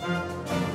Thank